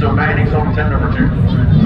so Manning's on 10, number two.